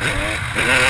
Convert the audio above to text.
Yeah.